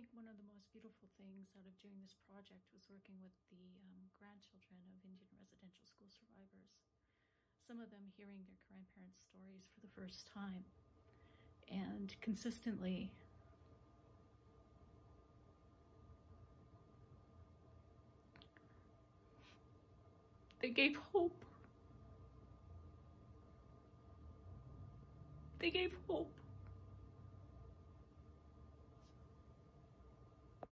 think one of the most beautiful things out of doing this project was working with the um, grandchildren of Indian residential school survivors. Some of them hearing their grandparents' stories for the first time and consistently they gave hope. They gave hope.